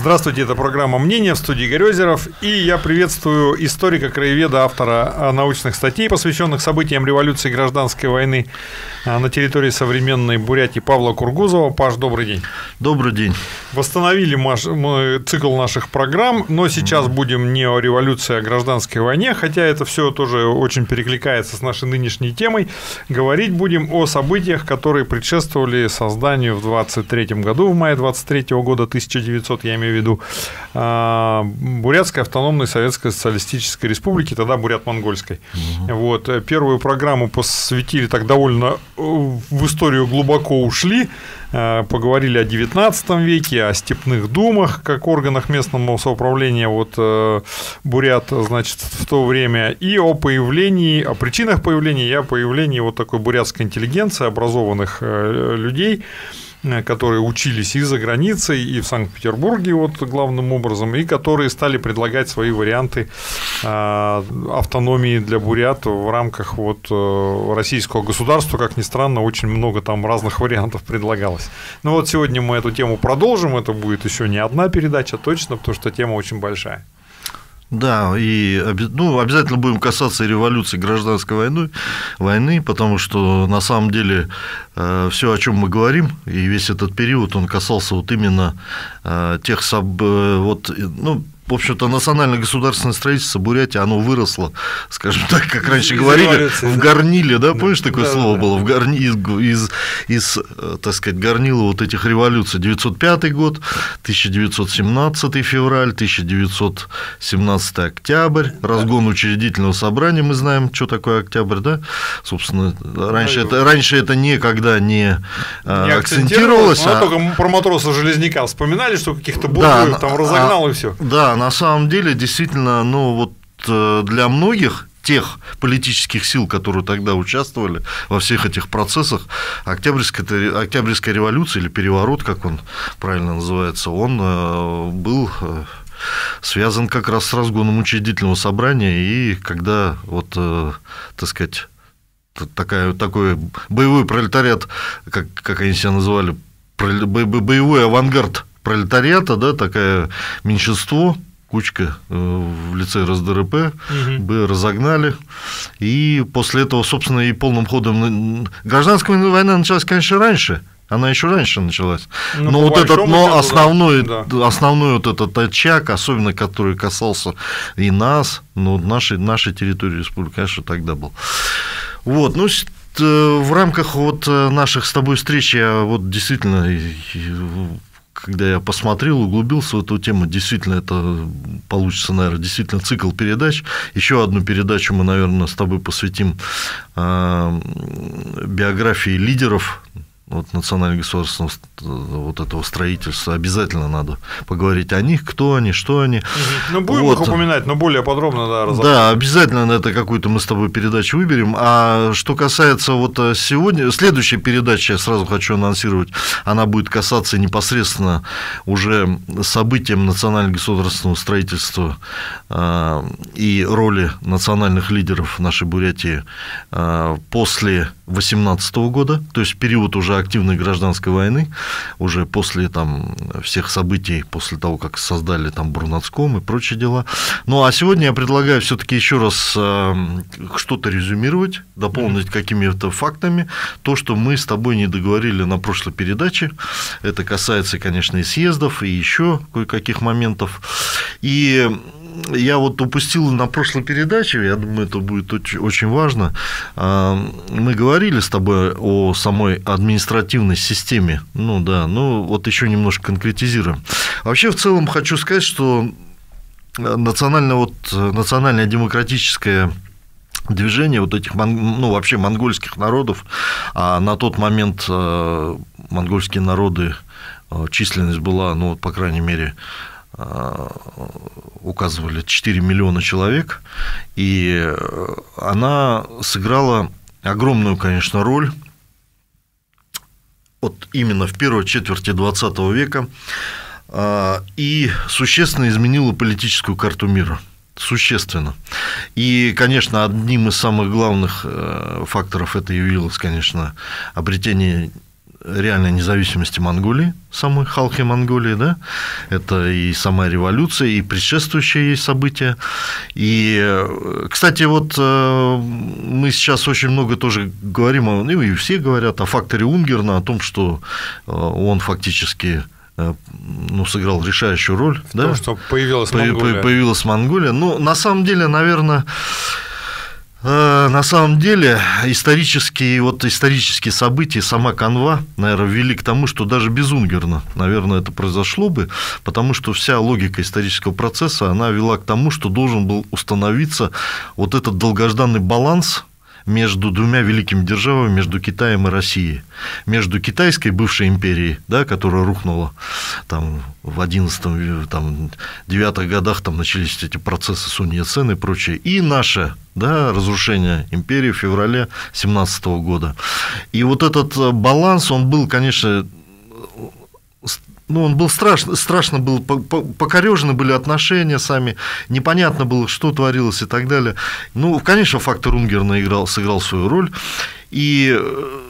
Здравствуйте, это программа «Мнение» в студии Игорь Озеров. И я приветствую историка-краеведа, автора а, научных статей, посвященных событиям революции и гражданской войны а, на территории современной Бурятии Павла Кургузова. Паш, добрый день. Добрый день. Восстановили мы цикл наших программ, но сейчас будем не о революции, а о гражданской войне, хотя это все тоже очень перекликается с нашей нынешней темой. Говорить будем о событиях, которые предшествовали созданию в 23 году, в мае 23 года 1900, я имею имею в виду, а, Бурятской автономной Советской Социалистической Республики, тогда Бурят-Монгольской. Угу. Вот, первую программу посвятили так довольно э, в историю глубоко ушли, э, поговорили о XIX веке, о степных думах, как органах местного самоуправления вот э, Бурят, значит, в то время, и о появлении, о причинах появления и о появлении вот такой бурятской интеллигенции, образованных людей, Э, которые учились и за границей, и в Санкт-Петербурге вот главным образом, и которые стали предлагать свои варианты э, автономии для бурят в рамках вот э, российского государства, как ни странно, очень много там разных вариантов предлагалось. Ну вот сегодня мы эту тему продолжим, это будет еще не одна передача точно, потому что тема очень большая. Да, и ну, обязательно будем касаться революции, гражданской войны, войны, потому что на самом деле э, все, о чем мы говорим, и весь этот период, он касался вот именно э, тех. Э, вот, ну, в общем-то, национальное государственное строительство Бурятии, оно выросло, скажем так, как раньше говорили, в горниле, да, помнишь, такое да, слово да, было, в горни, из, из, из, так сказать, горнила вот этих революций. 905 год, 1917 февраль, 1917 октябрь, разгон учредительного собрания, мы знаем, что такое октябрь, да, собственно, раньше, это, раньше это никогда не, а, не акцентировалось. А... Только про матроса Железняка вспоминали, что каких-то буквы да, там разогнал а, и все. Да, на самом деле, действительно, ну вот э, для многих тех политических сил, которые тогда участвовали во всех этих процессах, Октябрьская, Октябрьская революция или переворот, как он правильно называется, он э, был э, связан как раз с разгоном учредительного собрания, и когда вот, так сказать, такая, такой боевой пролетариат, как, как они себя называли, боевой авангард пролетариата, да, такое меньшинство, кучка э, в лице РСДРП, угу. бы разогнали. И после этого, собственно, и полным ходом... Гражданская война началась, конечно, раньше, она еще раньше началась. Ну, но вот этот, но основной, да. основной вот этот очаг, особенно который касался и нас, ну, нашей, нашей территории республики, конечно, тогда был. Вот, ну, э, в рамках вот э, наших с тобой встреч я вот действительно когда я посмотрел, углубился в эту тему, действительно это получится, наверное, действительно цикл передач. Еще одну передачу мы, наверное, с тобой посвятим а, биографии лидеров вот национального государственного вот этого строительства, обязательно надо поговорить о них, кто они, что они. Ну, будем вот. их упоминать, но более подробно, да, разобрать. Да, обязательно на это какую-то мы с тобой передачу выберем. А что касается вот э, сегодня, следующая передача, я сразу хочу анонсировать, она будет касаться непосредственно уже событием национального государственного строительства э, и роли национальных лидеров нашей Бурятии э, после 18 года, то есть период уже активной гражданской войны, уже после там, всех событий, после того, как создали там Бурнацком и прочие дела. Ну, а сегодня я предлагаю все таки еще раз э, что-то резюмировать, дополнить mm-hmm. какими-то фактами. То, что мы с тобой не договорили на прошлой передаче, это касается, конечно, и съездов, и еще кое-каких моментов. И я вот упустил на прошлой передаче, я думаю, это будет очень важно. А, мы говорили с тобой о самой административной системе. Ну да, ну вот еще немножко конкретизируем. Вообще, в целом хочу сказать, что национально, вот, национальное демократическое движение вот этих, ну, вообще монгольских народов, а на тот момент э, монгольские народы э, численность была, ну, по крайней мере, Э, указывали 4 миллиона человек, и она сыграла огромную, конечно, роль вот именно в первой четверти 20 века э, и существенно изменила политическую карту мира. Существенно. И, конечно, одним из самых главных э, факторов это явилось, конечно, обретение реальной независимости Монголии, самой Халки Монголии, да, это и сама революция, и предшествующие ей события. И, кстати, вот э, мы сейчас очень много тоже говорим, ну и все говорят о факторе Унгерна, о том, что э, он фактически э, ну, сыграл решающую роль. В да? том, что появилась Монголия. Появилась Монголия. Ну, на самом деле, наверное, Э, на самом деле исторические, вот исторические события, сама канва, наверное, вели к тому, что даже без Унгерна, наверное, это произошло бы, потому что вся логика исторического процесса, она вела к тому, что должен был установиться вот этот долгожданный баланс между двумя великими державами, между Китаем и Россией. Между китайской бывшей империей, да, которая рухнула там, в 11 там, 9 годах, там начались эти процессы Сунь Яцен и прочее, и наше да, разрушение империи в феврале 17 года. И вот этот баланс, он был, конечно, ну, он был страшно, страшно был, покорежены были отношения сами, непонятно было, что творилось и так далее. Ну, конечно, фактор Унгерна играл, сыграл свою роль, и э,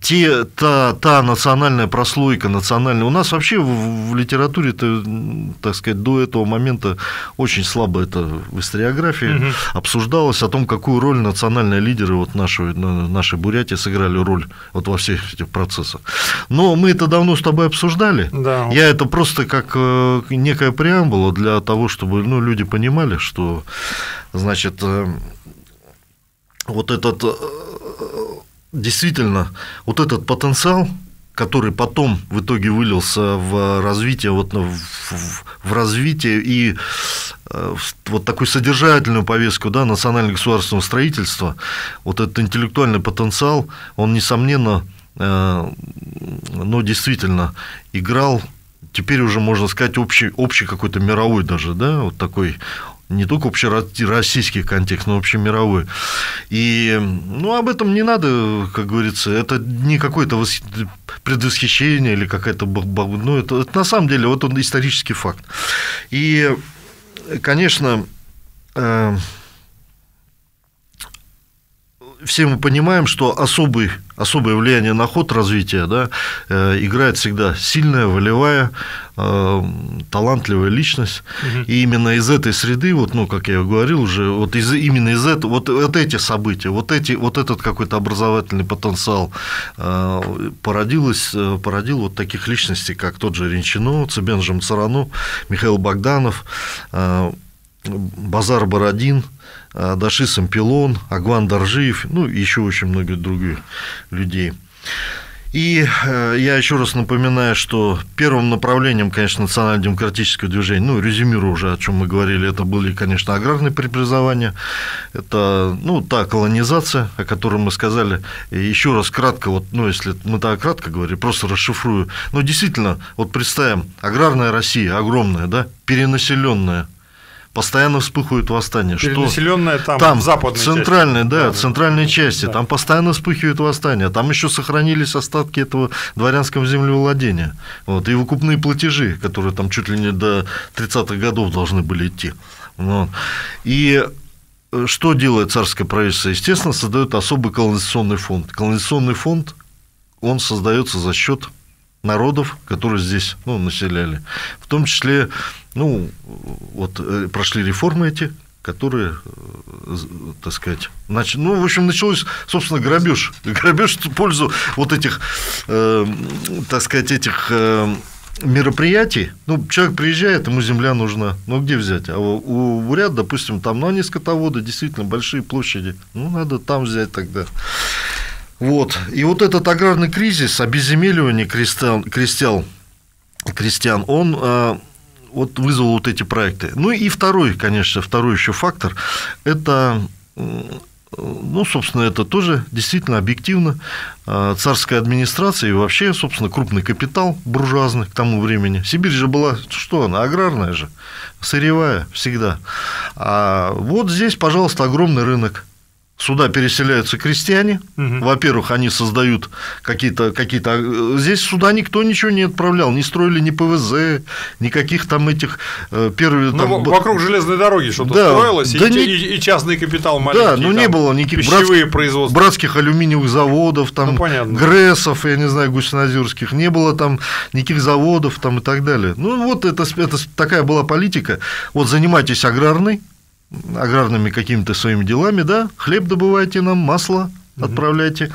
те, та, та национальная прослойка, национальная... У нас вообще в, в литературе, -то, так сказать, до этого момента очень слабо это в историографии угу. обсуждалось о том, какую роль национальные лидеры вот нашей, нашей Бурятии сыграли роль вот во всех этих процессах. Но мы это давно с тобой обсуждали. Да. Я это просто как э, некая преамбула для того, чтобы ну, люди понимали, что, значит, э, вот этот э, действительно вот этот потенциал, который потом в итоге вылился в развитие, вот в, в развитие и э, вот такую содержательную повестку да, национально-государственного строительства, вот этот интеллектуальный потенциал, он, несомненно, э, но действительно играл теперь уже можно сказать общий, общий какой-то мировой даже, да, вот такой не только общероссийский контекст, но общемировой. И ну, об этом не надо, как говорится, это не какое-то предвосхищение или какая-то... Ну, это, это на самом деле вот он исторический факт. И, конечно, э, все мы понимаем, что особый, особое влияние на ход развития да, э, играет всегда сильная, волевая, э, талантливая личность. Угу. И именно из этой среды, вот, ну, как я говорил уже, вот из, именно из этого, вот, вот эти события, вот, эти, вот этот какой-то образовательный потенциал э, породилось, породил вот таких личностей, как тот же Ренчино, Цыбенжем Царану, Михаил Богданов, Базар Бородин – Даши Сампилон, Агван Доржиев, ну, еще очень много других людей. И э, я еще раз напоминаю, что первым направлением, конечно, национально-демократического движения, ну, резюмирую уже, о чем мы говорили, это были, конечно, аграрные преобразования, это, ну, та колонизация, о которой мы сказали. И еще раз кратко, вот, ну, если мы так кратко говорим, просто расшифрую. Ну, действительно, вот представим, аграрная Россия огромная, да, перенаселенная, постоянно вспыхивают восстания. Перенаселенная там, там в западной центральной, части. Да, да, центральной части, да. там постоянно вспыхивают восстания, там еще сохранились остатки этого дворянского землевладения, вот, и выкупные платежи, которые там чуть ли не до 30-х годов должны были идти. Вот. И э, что делает царское правительство? Естественно, создает особый колонизационный фонд. Колонизационный фонд, он создается за счет народов, которые здесь ну, населяли. В том числе, ну, вот э, прошли реформы эти, которые, э, так сказать, нач... ну, в общем, началось, собственно, грабеж. Грабеж в пользу вот этих, э, так сказать, этих э, мероприятий. Ну, человек приезжает, ему земля нужна. Ну, где взять? А у бурят, допустим, там, ну, они скотоводы, действительно, большие площади. Ну, надо там взять тогда. Вот. И вот этот аграрный кризис, обезземеливание крестьян, крестьян, крестьян он э, вот вызвал вот эти проекты. Ну и второй, конечно, второй еще фактор – это ну, собственно, это тоже действительно объективно. Э, царская администрация и вообще, собственно, крупный капитал буржуазный к тому времени. Сибирь же была, что она, аграрная же, сырьевая всегда. А вот здесь, пожалуйста, огромный рынок Сюда переселяются крестьяне. Мгм. Во-первых, они создают какие-то... какие Здесь сюда никто ничего не отправлял. Не строили ни ПВЗ, никаких там этих... э, Первые, Ну, там, вокруг железной дороги что-то Да, строилось, и, да те- не- и- и частный капитал маленький. Да, ну не было никаких братских, производства. братских алюминиевых заводов, там, Ну, понятно. ГРЭСов, я не знаю, гуснозерских, не было там никаких заводов там и так далее. Ну, вот это, это такая была политика. Вот занимайтесь аграрной, аграрными какими-то своими делами, да, хлеб добывайте нам, масло отправляйте,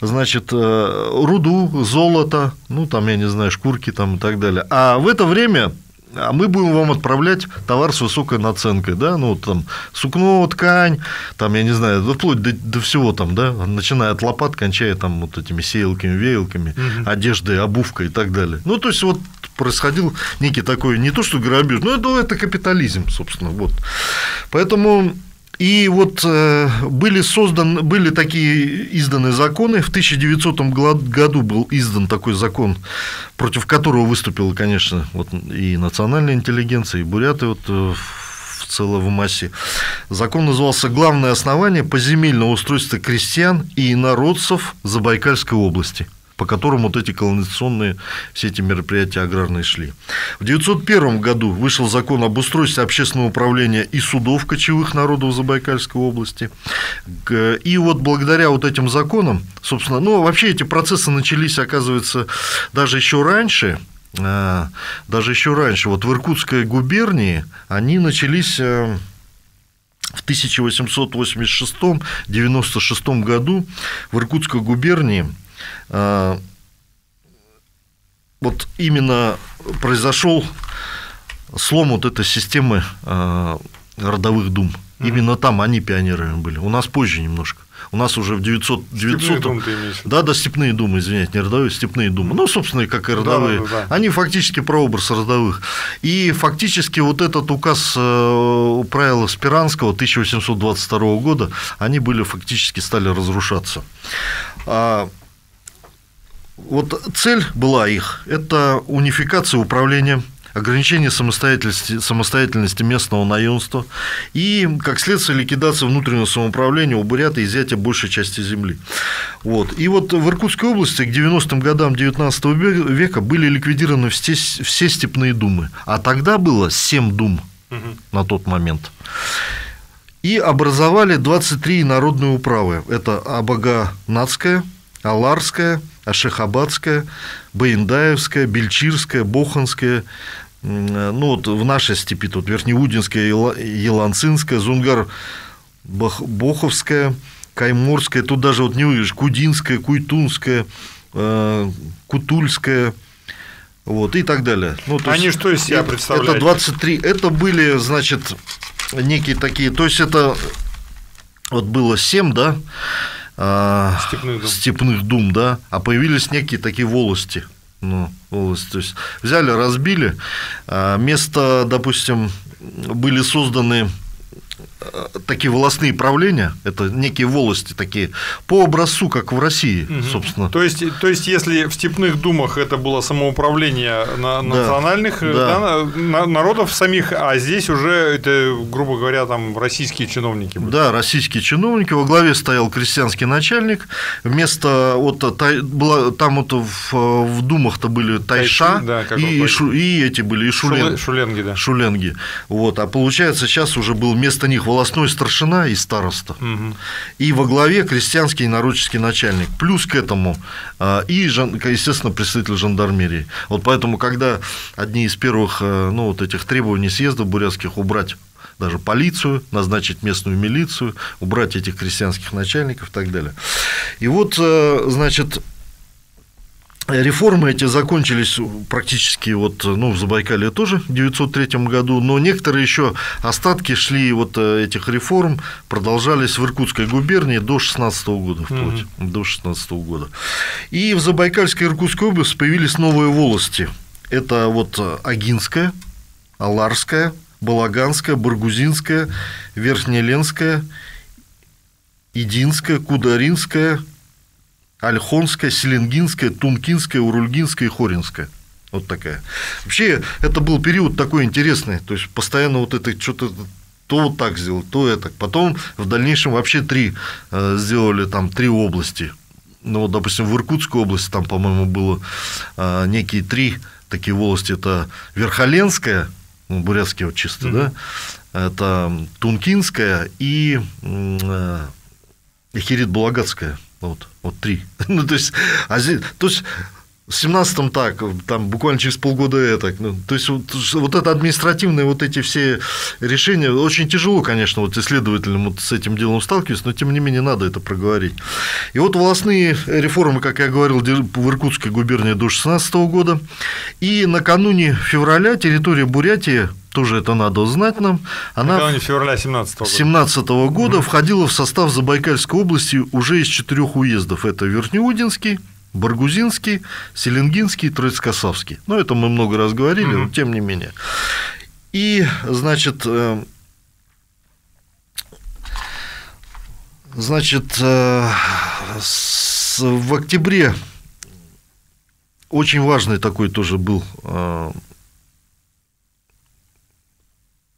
значит, э, руду, золото, ну, там, я не знаю, шкурки там и так далее. А в это время а мы будем вам отправлять товар с высокой наценкой, да, ну, там, сукно, ткань, там, я не знаю, вплоть до, до всего там, да, начиная от лопат, кончая там вот этими сеялками, веялками, одеждой, обувкой и так далее. Ну, то есть, вот происходил некий такой, не то что грабеж, но это, это капитализм, собственно, вот. Поэтому и вот э, были созданы, были такие изданы законы. В 1900 гла- году был издан такой закон, против которого выступила, конечно, вот и национальная интеллигенция, и буряты вот э, в целом в массе. Закон назывался «Главное основание поземельного устройства крестьян и инородцев Забайкальской области» по которым вот эти колонизационные все эти мероприятия аграрные шли. В 1901 году вышел закон об устройстве общественного управления и судов кочевых народов Забайкальской области. И вот благодаря вот этим законам, собственно, ну, вообще эти процессы начались, оказывается, даже еще раньше, а, даже еще раньше. Вот в Иркутской губернии они начались э, в 1886-96 году в Иркутской губернии вот именно произошел слом вот этой системы а, родовых дум. Именно там они пионерами были. У нас позже немножко. У нас уже в 900... Степные 900 думы да, да, степные думы, извиняюсь, не родовые, степные думы. Ну, собственно, как и родовые. да, да, да. Они фактически прообраз родовых. И фактически вот этот указ э, правила Спиранского 1822 года, они были фактически стали разрушаться. Вот цель была их – это унификация управления, ограничение самостоятельности, самостоятельности местного наемства и, как следствие, ликвидация внутреннего самоуправления у бурят и изъятие большей части земли. Вот. И вот в Иркутской области к 90-м годам 19 века были ликвидированы все, все степные думы, а тогда было 7 дум Мгм. на тот момент. И образовали 23 народные управы. Это Абаганацкая, Аларская, Ашихабадская, Баиндаевская, Бельчирская, Боханская, ну вот в нашей степи тут Верхнеудинская, Ела- Еланцинская, Зунгар Боховская, Кайморская, тут даже вот не увидишь, Кудинская, Куйтунская, э, Кутульская, вот, и так далее. Ну, Они есть что из себя представляют? Это 23, это были, значит, некие такие, то есть это вот было 7, да, Степных дум. степных дум, да, а появились некие такие волости. Ну, волости. То есть взяли, разбили. а, Место, допустим, были созданы а, такие волосные правления, это некие волости такие, по образцу, как в России, Мгм. собственно. То есть, то есть, если в степных думах это было самоуправление на национальных э, да. да, на- народов самих, а здесь уже это, грубо говоря, там российские чиновники. были. Да, российские чиновники. Во главе стоял крестьянский начальник. Вместо вот была, там вот в, в думах-то были тайша Тайши, да, и, и, шу- и эти были и шулен, Шуле- Шуленги, да. шуленги. Вот, а получается сейчас уже был вместо них волосной старшина и староста. Мгм. И во главе крестьянский и народческий начальник. Плюс к этому а, и, естественно, представитель жандармерии. Вот поэтому, когда одни из первых э, ну, вот этих требований съездов бурятских убрать даже полицию, назначить местную милицию, убрать этих крестьянских начальников и так далее. И вот, э, значит, Реформы эти закончились практически вот, ну, в Забайкалье тоже в 1903 году, но некоторые еще остатки шли вот э, этих реформ, продолжались в Иркутской губернии до 16 года вплоть, до 16 года. И в Забайкальской Иркутской области появились новые волости. Это вот э, Агинская, Аларская, Балаганская, Баргузинская, Верхнеленская, Идинская, Кударинская, Ольхонская, Селенгинская, Тункинская, Урульгинская и Хоринская. Вот такая. Вообще, это был период такой интересный. То есть, постоянно вот это что-то то вот так сделал, то это. Потом в дальнейшем вообще три э, сделали там три области. Ну, вот, допустим, в Иркутской области там, по-моему, было э, некие три такие волости. Это Верхоленская, ну, бурятские вот чисто, mm-hmm. да, это Тункинская и э, Вот, вот три. ну, то есть, а здесь, то есть в 17-м так, там буквально через полгода это. Ну, то есть вот, вот это административные вот эти все решения, очень тяжело, конечно, вот исследователям вот с этим делом сталкиваться, но тем не менее надо это проговорить. И вот волосные реформы, как я говорил, в Иркутской губернии до 16 года, и накануне февраля территория Бурятии тоже это надо знать нам. Она Накануне февраля 17 года. 17 года угу. входила в состав Забайкальской области уже из четырех уездов. Это Верхнеудинский, Баргузинский, Селенгинский, Троицкосавский. Ну, это мы много раз говорили, но тем не менее. И, значит, э, значит, э, в октябре очень важный такой тоже был э,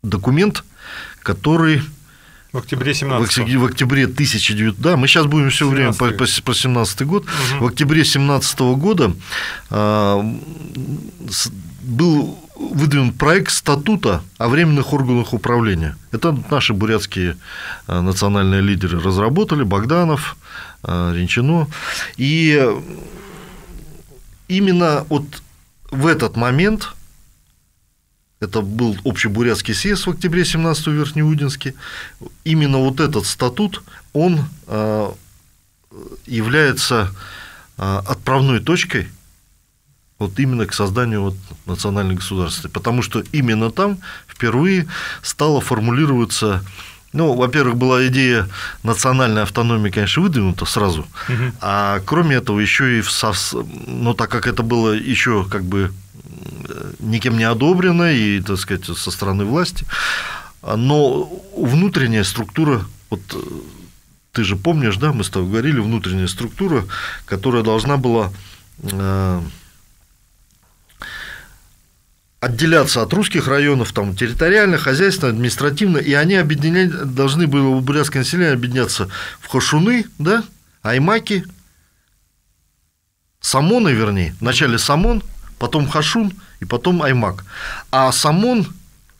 документ, который в октябре 17 в, в октябре 1900, да, мы сейчас будем все время по, по, по 17 год. Угу. В октябре 17 года а, был выдвинут проект статута о временных органах управления. Это наши бурятские а, национальные лидеры разработали, Богданов, а, Ренчино. И именно вот в этот момент это был общебурятский съезд в октябре 17 в Верхнеудинске, именно вот этот статут, он а, является а, отправной точкой вот именно к созданию вот национальной государственности, потому что именно там впервые стало формулироваться ну, во-первых, была идея национальной автономии, конечно, выдвинута сразу, угу. а кроме этого еще и в сос... ну, так как это было еще как бы никем не одобрено и, так сказать, со стороны власти, но внутренняя структура, вот ты же помнишь, да, мы с тобой говорили, внутренняя структура, которая должна была э, отделяться от русских районов, там, территориально, хозяйственно, административно, и они объединять, должны были у бурятское население объединяться в хошуны, да, аймаки, сомоны, вернее, вначале сомон, потом хошун и потом аймак. А сомон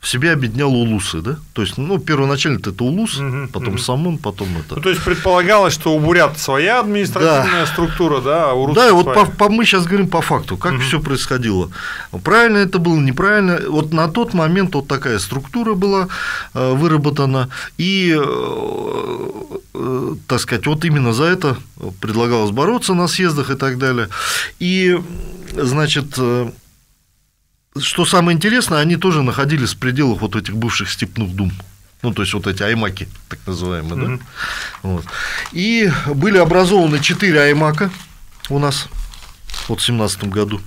в себе объединял улусы, да? То есть, ну, первоначально это улус, угу, потом угу. сомон, потом это. Ну, то есть предполагалось, что у бурят своя административная да. структура, да, а у русских Да, и вот по, по, мы сейчас говорим по факту, как угу. все происходило. Правильно это было, неправильно. Вот на тот момент вот такая структура была э, выработана, и, э, э, так сказать, вот именно за это предлагалось бороться на съездах и так далее. И, значит, что самое интересное, они тоже находились в пределах вот этих бывших степных дум. Ну, то есть вот эти аймаки, так называемые, mm-hmm. да. Вот. И были образованы четыре аймака у нас вот в 17 году.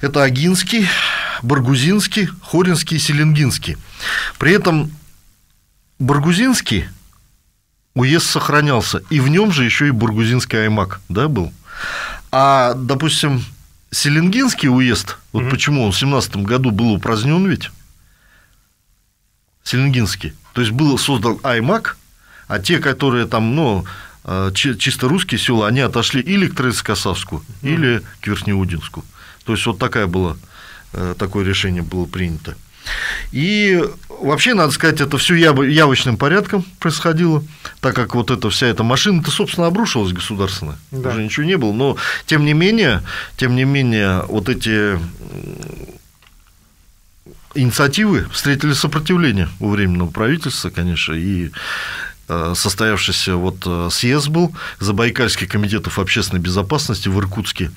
Это Агинский, Баргузинский, Хоринский и Селенгинский. При этом Баргузинский уезд сохранялся, и в нем же еще и Баргузинский аймак, да, был. А, допустим, Селенгинский уезд, вот угу. почему он в 17 году был упразднен ведь, Селенгинский, то есть был создан Аймак, а те, которые там, ну, э, чисто русские села, они отошли или к Троицкосавску, угу. или к Верхнеудинску. То есть вот такая была, э, такое решение было принято. И вообще, надо сказать, это все явочным порядком происходило, так как вот эта вся эта машина-то, собственно, обрушилась государственно. Да. Уже ничего не было. Но, тем не менее, тем не менее, вот эти инициативы встретили сопротивление у Временного правительства, конечно, и состоявшийся вот э, съезд был Забайкальский комитетов общественной безопасности в Иркутске.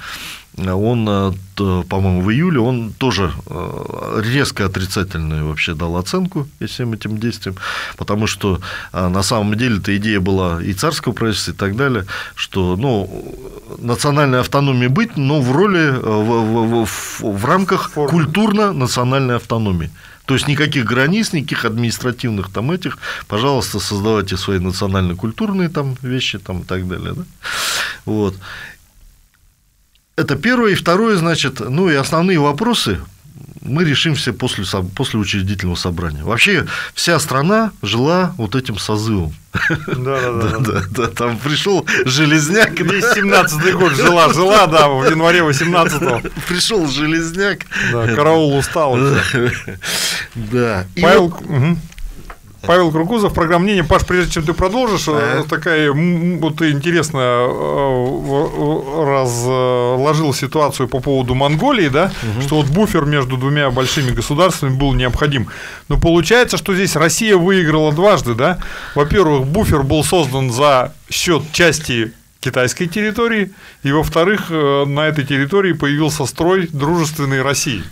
Он, э, по-моему, в июле, он тоже резко отрицательную вообще дал оценку всем этим действиям, потому что на самом деле эта идея была и царского правительства и так далее, что ну, национальная автономия быть, но в роли, в, в, в, в рамках культурно-национальной автономии. То есть никаких границ, никаких административных там этих, пожалуйста, создавайте свои национально-культурные там вещи там и так далее. Да? Вот. Это первое. И второе, значит, ну и основные вопросы мы решим все после, после учредительного собрания. Вообще вся страна жила вот этим созывом. Да, да, да. да, Там пришел Железняк. Весь 17-й год жила, жила, да, в январе 18-го. Пришел Железняк. Да, караул устал. Да. Павел, Павел Кругузов, программа мнения. Паш, прежде чем ты продолжишь, а? такая вот интересно э, разложил ситуацию по поводу Монголии, да, угу. что вот буфер между двумя большими государствами был необходим. Но получается, что здесь Россия выиграла дважды, да. Во-первых, буфер был создан за счет части китайской территории, и во-вторых, э, на этой территории появился строй дружественной России.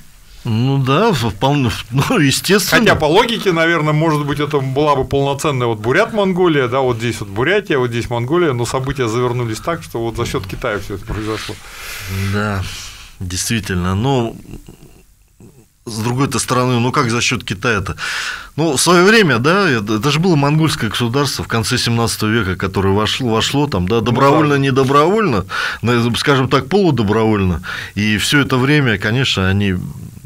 Ну да, вполне, ну, естественно. Хотя по логике, наверное, может быть, это была бы полноценная вот Бурят-Монголия, да, вот здесь вот Бурятия, вот здесь Монголия, но события завернулись так, что вот за счет Китая все это произошло. Да, действительно. Ну, с другой-то стороны, ну как за счет Китая-то? Ну, в свое время, да, это же было монгольское государство в конце 17 века, которое вошло, вошло там, да, добровольно, ну, да. недобровольно, скажем так, полудобровольно. И все это время, конечно, они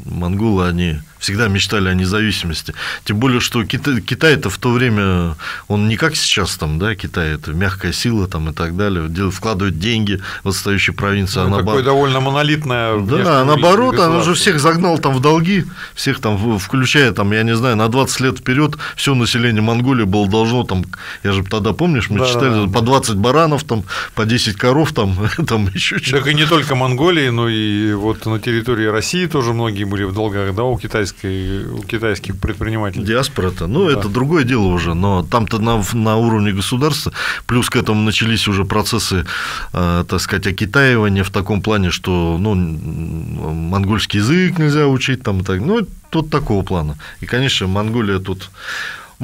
монголы, они всегда мечтали о независимости. Тем более, что Китай, Китай-то в то время, он не как сейчас там, да, Китай это мягкая сила там и так далее, вкладывает деньги в отстающие провинции. Ну, а такое наоборот... довольно монолитное. Да, а наоборот, он уже всех загнал там в долги, всех там, включая там, я не знаю, на 20 лет вперед все население Монголии было должно там, я же тогда помнишь, мы да, читали, да, по 20 баранов там, по 10 коров там, там еще что-то. Так и не только Монголии, но и вот на территории России тоже многие были в долгах, да, у китайской, у китайских предпринимателей. Диаспора-то, ну, да. это другое дело уже, но там-то на, на уровне государства, плюс к этому начались уже процессы, э, так сказать, окитаивания в таком плане, что, ну, монгольский язык нельзя учить, там, и так, ну, тут такого плана. И, конечно, Монголия тут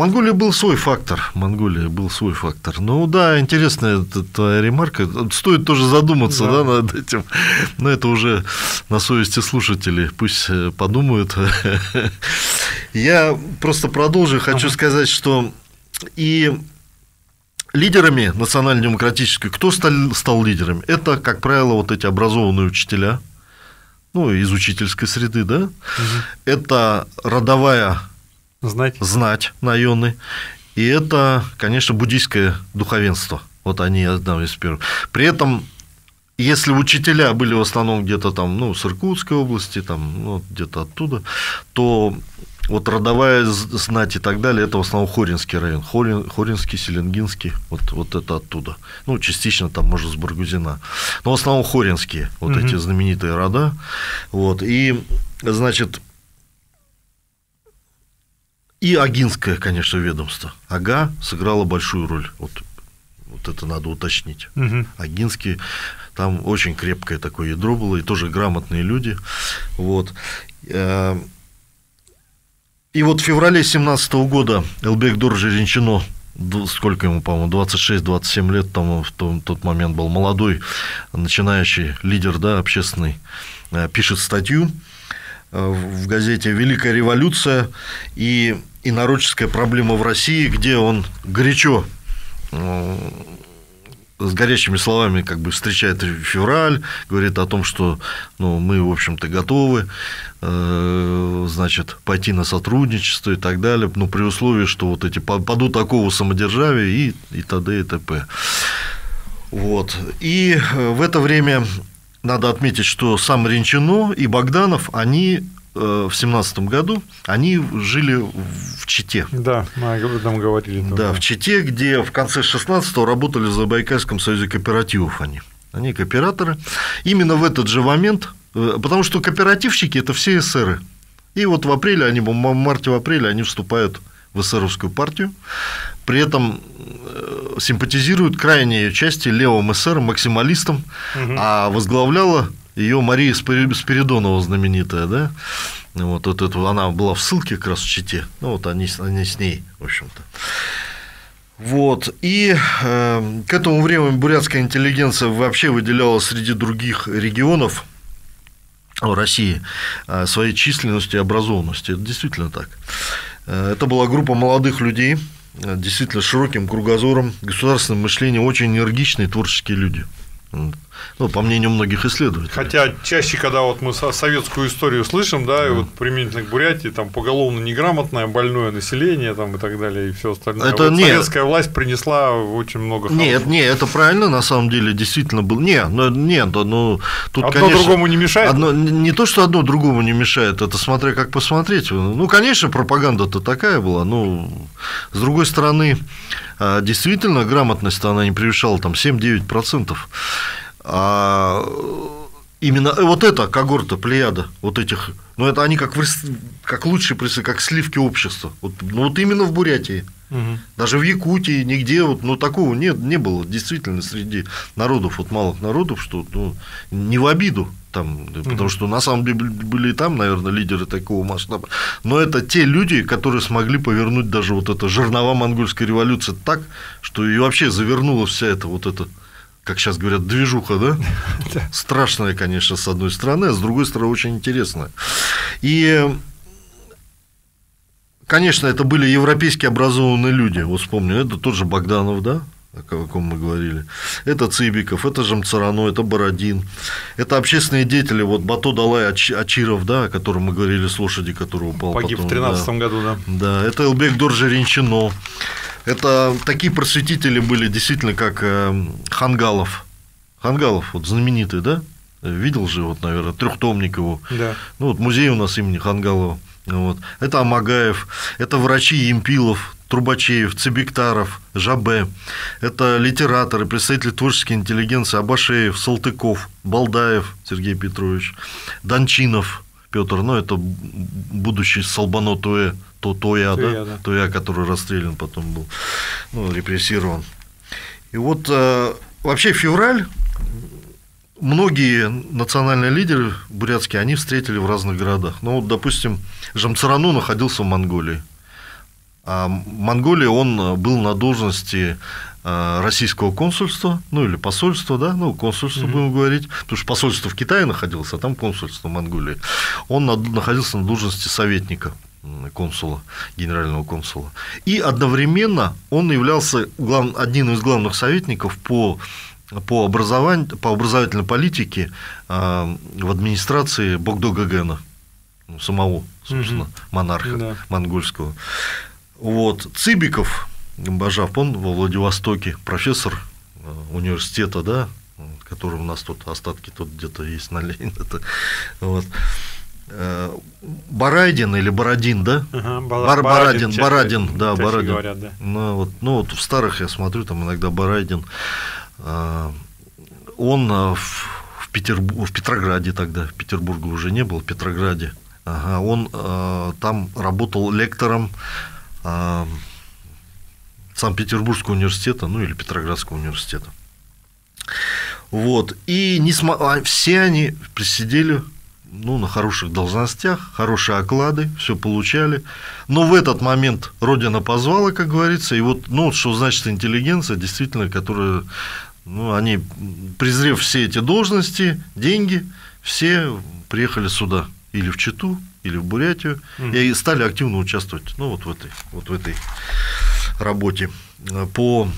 Монголия был свой фактор. Монголия был свой фактор. Ну да, интересная твоя ремарка. Стоит тоже задуматься да. Да, над этим. Но это уже на совести слушателей. Пусть э, подумают. Я просто продолжу. Хочу ага. сказать, что и лидерами национально-демократической, кто стал, стал лидерами? Это, как правило, вот эти образованные учителя, ну, из учительской среды, да? Угу. Это родовая Знать. Знать наёны. И это, конечно, буддийское духовенство. Вот они одна из первых. При этом если учителя были в основном где-то там, ну, с Иркутской области, там, ну, где-то оттуда, то вот родовая знать и так далее, это в основном Хоринский район, Хорин, Хоринский, Селенгинский, вот, вот это оттуда. Ну, частично там, может, с Баргузина. Но в основном Хоринские, вот угу. эти знаменитые рода. Вот, и, значит, и Агинское, конечно, ведомство. Ага сыграла большую роль. Вот, вот это надо уточнить. Угу. Агинский, там очень крепкое такое ядро было, и тоже грамотные люди. Вот. Э, и вот в феврале 17 года Элбек Дур Жеренчино сколько ему, по-моему, 26-27 лет, там в тот, тот момент был молодой, начинающий лидер, да, общественный, э, пишет статью в газете «Великая революция», и инородческая проблема в России, где он горячо э, с горячими словами как бы встречает февраль, говорит о том, что ну, мы, в общем-то, готовы э, значит, пойти на сотрудничество и так далее, но при условии, что вот эти поду такого самодержавия и, и т.д. и т.п. Вот. И э, в это время надо отметить, что сам Ренчино и Богданов, они Э, в семнадцатом году они жили в Чите. Да, мы об этом говорили. Тоже. Да, в Чите, где в конце 16-го работали в Забайкальском союзе кооперативов они. Они кооператоры. Именно в этот же момент, э, потому что кооперативщики – это все эсеры. И вот в апреле, они, в марте, в апреле они вступают в эсеровскую партию, при этом э, симпатизируют крайней части левым эсерам, максималистам, угу. а возглавляла ее Мария Спиридонова знаменитая, да, вот, вот эту, она была в ссылке как раз в Чите, ну вот они, они с ней, в общем-то. Вот. И э, к этому времени бурятская интеллигенция вообще выделяла среди других регионов России э, своей численностью и образованностью. Это действительно так. Э, это была группа молодых людей, действительно широким кругозором, государственным мышлением, очень энергичные творческие люди. Ну, по мнению многих исследователей. Хотя чаще, когда вот мы советскую историю слышим, да, и вот применительно к Бурятии, там поголовно неграмотное, больное население там, и так далее, и все остальное. Это вот нет. советская власть принесла очень много Нет, нет, это правильно, на самом деле, действительно было. Нет, ну, нет, ну, тут, Одно конечно, другому не мешает? Одно, не то, что одно другому не мешает, это смотря как посмотреть. Ну, конечно, пропаганда-то такая была, ну, с другой стороны, а, действительно, грамотность она не превышала там 7-9%. А именно вот эта когорта, плеяда, вот этих, ну это они как, как лучшие прессы, как сливки общества. Вот, ну вот именно в Бурятии. Угу. Даже в Якутии нигде вот, ну, такого нет, не было действительно среди народов, вот малых народов, что ну, не в обиду там, потому что на самом деле были и там, наверное, лидеры такого масштаба. Но это те люди, которые смогли повернуть даже вот это жернова монгольской революции так, что и вообще завернула вся эта вот эта как сейчас говорят, движуха, да? Страшная, конечно, с одной стороны, а с другой стороны, очень интересная. И Конечно, это были европейски образованные люди. Вот вспомню, это тот же Богданов, да, о ком мы говорили. Это Цибиков, это Жамцарано, это Бородин. Это общественные деятели, вот Бато Далай Ачиров, да, о котором мы говорили, с лошади, который упал Погиб потом, в 13 да. году, да. Да, это Элбек Доржеринчино. Это такие просветители были действительно, как э, Хангалов. Хангалов, вот знаменитый, да? Видел же, вот, наверное, трехтомник его. Да. Ну, вот музей у нас имени Хангалова. Вот. Это Амагаев, это врачи Емпилов, Трубачеев, Цибиктаров, Жабе. Это литераторы, представители творческой интеллигенции Абашеев, Салтыков, Балдаев Сергей Петрович, Дончинов Петр, ну, это будущий Солбано Туэ, то, Тоя, да? да? Тоя, который расстрелян потом был, ну, репрессирован. И вот э, вообще февраль многие национальные лидеры бурятские, они встретили в разных городах. Ну, вот, допустим, Жамцарану находился в Монголии. А в Монголии он был на должности э, российского консульства, ну или посольства, да, ну консульство mm-hmm. будем говорить, потому что посольство в Китае находилось, а там консульство в Монголии. Он находился на должности советника консула, генерального консула. И одновременно он являлся глав, одним из главных советников по по, образованию, по образовательной политике а, в администрации Богдога Гена, ну, самого, собственно, угу. монарха да. монгольского. Вот. Цибиков, Бажав, он во Владивостоке, профессор а, университета, да, который у нас тут остатки тут где-то есть на Ленина. Вот. Э, Барайдин или Бородин, да? Ага, Бар, Барадин, Барадин, да, Барадин. Говорят, да. Ну, вот, ну, вот в старых я смотрю, там иногда Барайдин. А, он в, Петербург, в Петрограде тогда, в Петербурге уже не был, в Петрограде, ага, он там работал лектором Санкт-Петербургского университета, ну или Петроградского университета. Вот. И несмотря, все они присидели ну, на хороших должностях, хорошие оклады, все получали. Но в этот момент Родина позвала, как говорится, и вот, ну, что значит интеллигенция, действительно, которая ну, они, презрев все эти должности, деньги, все приехали сюда, или в Читу, или в Бурятию, mm и стали активно участвовать ну, вот в этой, вот в этой работе по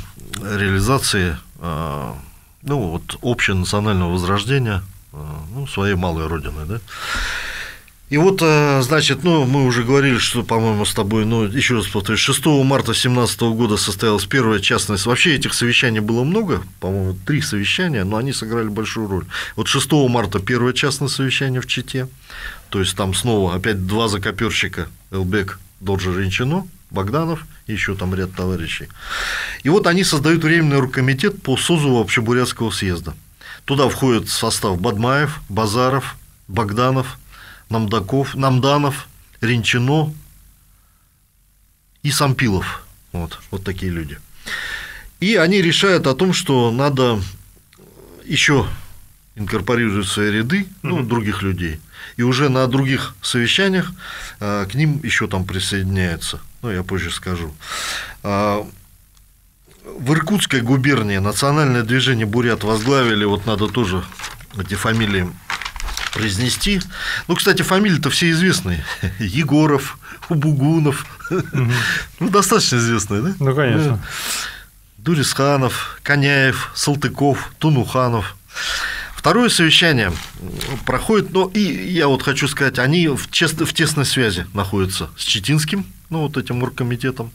реализации а, ну, вот, общенационального возрождения а, ну, своей малой родины. Да? И вот, э, значит, ну, мы уже говорили, что, по-моему, с тобой, ну, еще раз повторюсь, 6 марта 2017 года состоялась первая частная... Вообще этих совещаний было много, по-моему, три совещания, но они сыграли большую роль. Вот 6 марта первое частное совещание в Чите, то есть там снова опять два закоперщика, Элбек, Доджи Ренчино, Богданов и еще там ряд товарищей. И вот они создают временный оргкомитет по созыву Общебурятского съезда. Туда входит состав Бадмаев, Базаров, Богданов, Намдаков, Намданов, Ренчино и Сампилов. Вот, вот такие люди. И они решают о том, что надо еще инкорпорировать в свои ряды ну, других людей. И уже на других совещаниях а, к ним еще там присоединяются. Ну, я позже скажу. А, в Иркутской губернии национальное движение «Бурят» возглавили, вот надо тоже эти фамилии произнести. Ну, кстати, фамилии-то все известные. Егоров, Убугунов. Ну, достаточно известные, да? Ну, конечно. Дурисханов, Коняев, Салтыков, Тунуханов. Второе совещание проходит, ну и я вот хочу сказать, они в, чест, в тесной связи находятся с Читинским, ну вот этим оргкомитетом.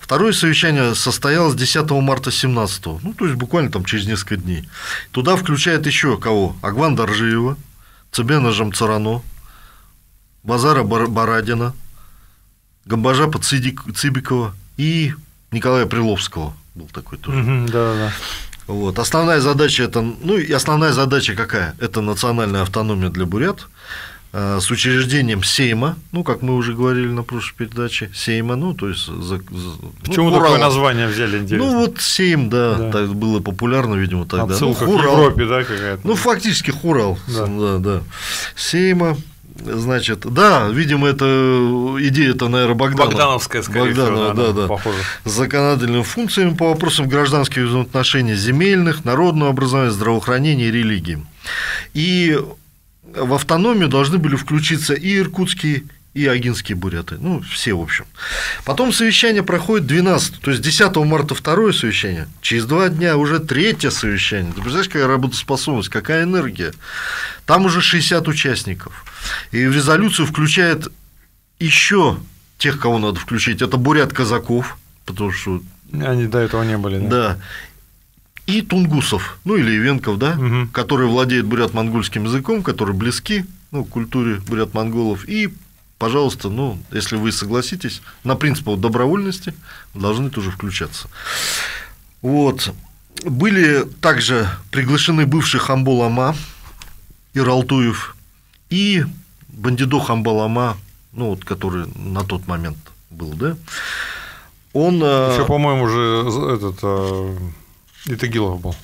Второе совещание состоялось 10 марта 17 ну то есть буквально там через несколько дней. Туда включает еще кого? Агван Доржиева, Цебена Жамцарано, Базара Барадина, Гамбажа Цибикова и Николая Приловского был такой тоже. да, да. Вот. Основная задача это, ну и основная задача какая? Это национальная автономия для бурят э, с учреждением Сейма, ну, как мы уже говорили на прошлой передаче, Сейма, ну, то есть... За, за, Почему ну, такое название взяли, интересно? Ну, вот Сейм, да, да. Так было популярно, видимо, тогда. Отсылка ну, к Европе, да, какая-то? Ну, фактически Хурал, да, да. да. Сейма, Значит, да, видимо, это идея это, наверное, Богданова. Богдановская, скорее Богданова, всего, да, да, похоже. С законодательными функциями по вопросам гражданских взаимоотношений земельных, народного образования, здравоохранения и религии. И в автономию должны были включиться и иркутские, и агинские буряты, ну, все, в общем. Потом совещание проходит 12, то есть 10 марта второе совещание, через два дня уже третье совещание. Ты представляешь, какая работоспособность, какая энергия? Там уже 60 участников. И в резолюцию включает еще тех, кого надо включить. Это бурят казаков, потому что... Они до этого не были, да? Да. И тунгусов, ну или ивенков, да, угу. которые владеют бурят-монгольским языком, которые близки ну, к культуре бурят-монголов, и пожалуйста, ну, если вы согласитесь, на принципах добровольности должны тоже включаться. Вот. Были также приглашены бывший Хамбол Ама Иралтуев и Бандидо Хамбалама, ну, вот, который на тот момент был, да, он… Э, Еще, по-моему, уже этот э, Итагилов был.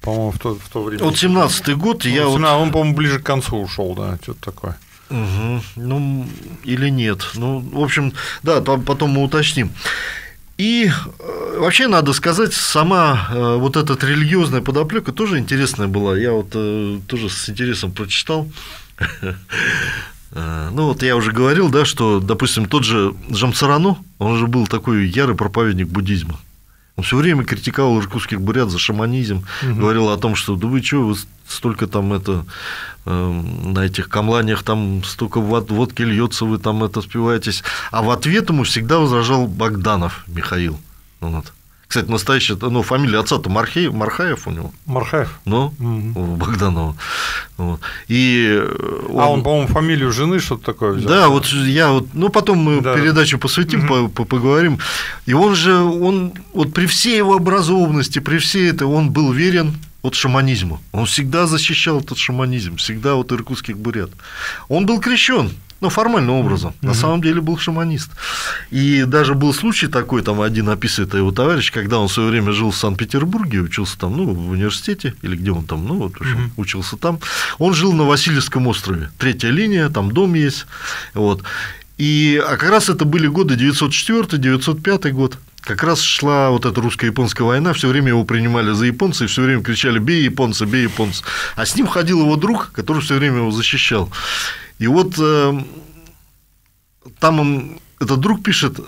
По-моему, в то, в то время. Вот 17-й год я… Вот... Он, по-моему, ближе к концу ушел, да, что-то такое. Угу. Ну, или нет. Ну, в общем, да, потом мы уточним. И э, вообще надо сказать, сама э, вот эта религиозная подоплека тоже интересная была. Я вот э, тоже с интересом прочитал. Ну, вот я уже говорил, да, что, допустим, тот же Джамцарану, он же был такой ярый проповедник буддизма. Он все время критиковал иркутских бурят за шаманизм, угу. говорил о том, что да вы что, вы столько там это э, на этих камланиях там столько вод, водки льется, вы там это спиваетесь. А в ответ ему всегда возражал Богданов Михаил. Вот. Кстати, настоящая, ну, фамилия отца-то Мархеев, Мархаев у него. Мархаев. Ну, угу. Богданова. Вот. И он... А он, по-моему, фамилию жены что-то такое взял. Да, вот я вот, ну, потом мы да. передачу посвятим, угу. по поговорим. И он же, он вот при всей его образованности, при всей этой, он был верен от шаманизма. Он всегда защищал этот шаманизм, всегда вот иркутских бурят. Он был крещен, ну, формальным образом. Mm-hmm. На самом деле был шаманист. И даже был случай такой, там один описывает его товарищ, когда он в свое время жил в Санкт-Петербурге, учился там, ну, в университете, или где он там, ну, вот, в общем, mm-hmm. учился там. Он жил на Васильевском острове. Третья линия, там дом есть. Вот. И а как раз это были годы 904-905 год как раз шла вот эта русско-японская война, все время его принимали за японца, и все время кричали «бей японца, бей японца». А с ним ходил его друг, который все время его защищал. И вот э, там он, этот друг пишет,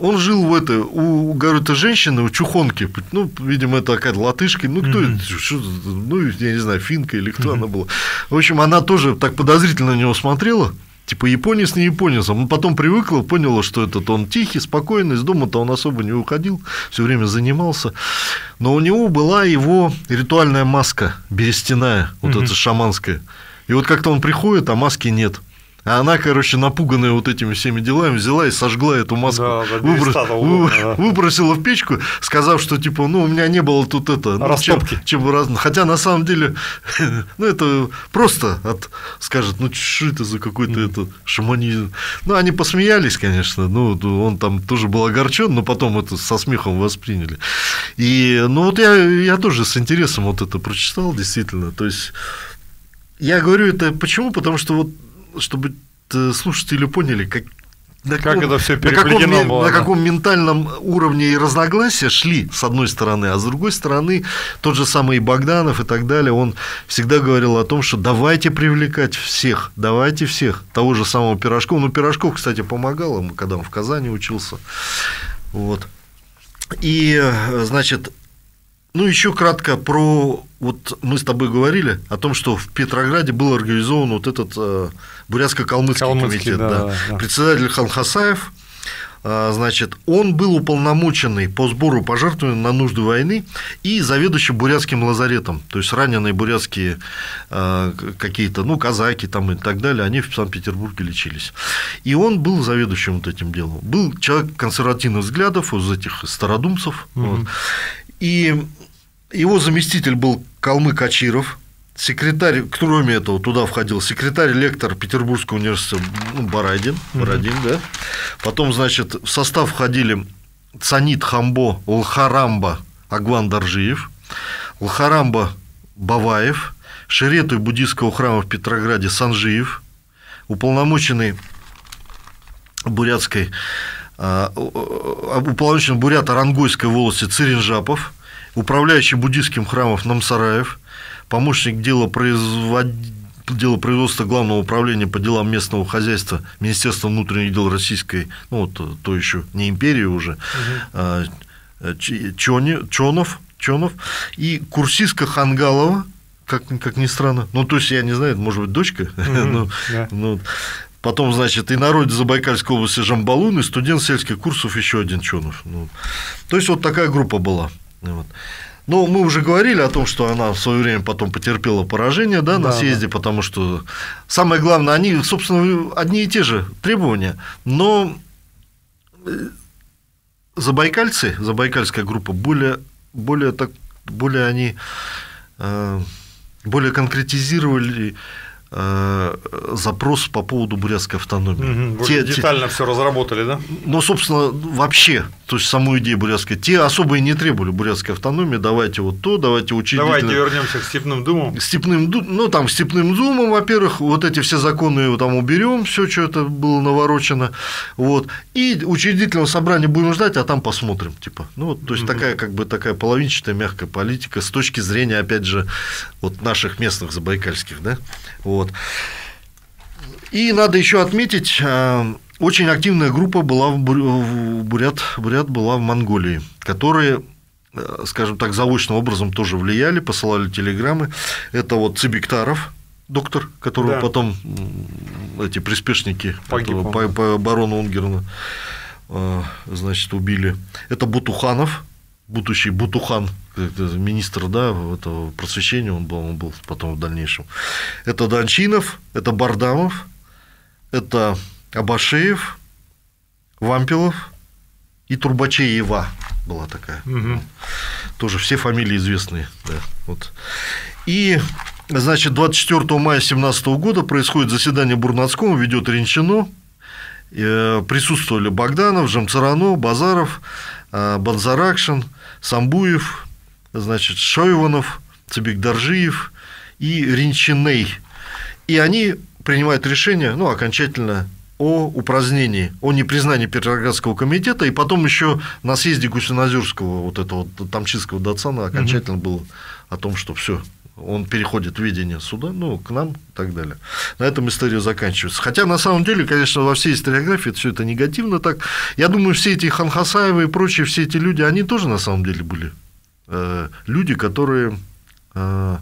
он жил в это, у, говорю, это женщины, у чухонки, ну, видимо, это какая-то латышка, ну, кто mm-hmm. это, что, ну, я не знаю, финка или кто mm-hmm. она была. В общем, она тоже так подозрительно на него смотрела, Типа японец не японец, он потом привыкла, поняла, что этот он тихий, спокойный, из дома-то он особо не уходил, все время занимался. Но у него была его ритуальная маска берестяная, вот mm-hmm. эта шаманская. И вот как-то он приходит, а маски нет. А она, короче, напуганная вот этими всеми делами, взяла и сожгла эту маску, да, выброс... удобно, да. выбросила в печку, сказав, что типа, ну, у меня не было тут это, ну, чем, чем раз... Хотя на самом деле, ну, это просто от, скажет, ну, что это за какой-то mm. это шаманизм. Ну, они посмеялись, конечно, ну, он там тоже был огорчен, но потом это со смехом восприняли. И, ну, вот я, я тоже с интересом вот это прочитал, действительно, то есть я говорю это почему? Потому что вот чтобы слушатели поняли, как, на как каком, это все на каком, было, на да. каком ментальном уровне и разногласия шли, с одной стороны, а с другой стороны, тот же самый Богданов и так далее, он всегда говорил о том, что давайте привлекать всех, давайте всех, того же самого Пирожкова. Ну, Пирожков, кстати, помогал ему, когда он в Казани учился. Вот. И, значит, ну, еще кратко про... Вот мы с тобой говорили о том, что в Петрограде был организован вот этот э, Бурятско-Калмыцкий комитет. Да, да. Да. Председатель Халхасаев – а, значит, он был уполномоченный по сбору пожертвований на нужды войны и заведующий бурятским лазаретом, то есть раненые бурятские а, какие-то, ну, казаки там и так далее, они в Санкт-Петербурге лечились. И он был заведующим вот этим делом. Был человек консервативных взглядов, из этих стародумцев. Угу. Вот. И его заместитель был Калмык Ачиров, секретарь, кроме этого, туда входил секретарь-лектор Петербургского университета ну, Барадин, Барадин, mm-hmm. да. Потом, значит, в состав входили Цанит Хамбо, Лхарамба Агван Даржиев, Лхарамба Баваев, Шерету буддийского храма в Петрограде Санжиев, уполномоченный бурятской а, уполномоченный бурят Орангойской волости Циринжапов, управляющий буддийским храмом Намсараев – помощник дела производ... дело производства Главного управления по делам местного хозяйства Министерства внутренних дел Российской, ну, вот, то еще не империи уже, угу. Чони, Чонов, Чонов и Курсиска Хангалова, как, как ни странно. Ну, то есть, я не знаю, может быть дочка. Ну, ну, потом, значит, и народ Забайкальской области Жамбалун, и студент сельских курсов еще один Чонов. Ну, то есть, вот такая группа была. Вот. Но мы уже говорили о том, что она в свое время потом потерпела поражение да, на да, съезде, да. потому что самое главное, они, собственно, одни и те же требования, но э, забайкальцы, забайкальская группа, более, более, так, более они э, более конкретизировали запрос по поводу бурятской автономии. Угу, те, детально те, все разработали, да? Ну, собственно, вообще, то есть саму идею бурятской, те особо и не требовали бурятской автономии, давайте вот то, давайте учить. Давайте вернемся к степным думам. Степным, ну, там, степным думам, во-первых, вот эти все законы там уберем, все, что это было наворочено, вот, и учредительного собрания будем ждать, а там посмотрим, типа, ну, вот, то есть угу. такая, как бы, такая половинчатая мягкая политика с точки зрения, опять же, вот наших местных забайкальских, да, вот. Вот. И надо еще отметить, э, очень активная группа была в Бурят, Бурят была в Монголии, которые э, скажем так, заочным образом тоже влияли, посылали телеграммы. Это вот Цибиктаров, доктор, которого да. потом эти приспешники Погиб, по, по барону Унгерна э, значит, убили. Это Бутуханов, будущий Бутухан, министр да, этого просвещения, он был, он был потом в дальнейшем. Это Дончинов, это Бардамов, это Абашеев, Вампилов и Турбачеева была такая. Угу. Тоже все фамилии известные. Да, вот. И Значит, 24 мая 2017 года происходит заседание Бурнацкого, ведет Ренчино, э, присутствовали Богданов, Жамцарано, Базаров, Банзаракшин, Самбуев, значит, Шойванов, Цибикдаржиев и Ринчиней. И они принимают решение, ну, окончательно о упразднении, о непризнании Петроградского комитета, и потом еще на съезде Гусинозерского, вот этого Тамчинского Дацана окончательно угу. было о том, что все, он переходит в видение суда, ну, к нам и так далее. На этом история заканчивается. Хотя, на самом деле, конечно, во всей историографии все это негативно так. Я думаю, все эти Ханхасаевы и прочие, все эти люди, они тоже, на самом деле, были э, люди, которые э,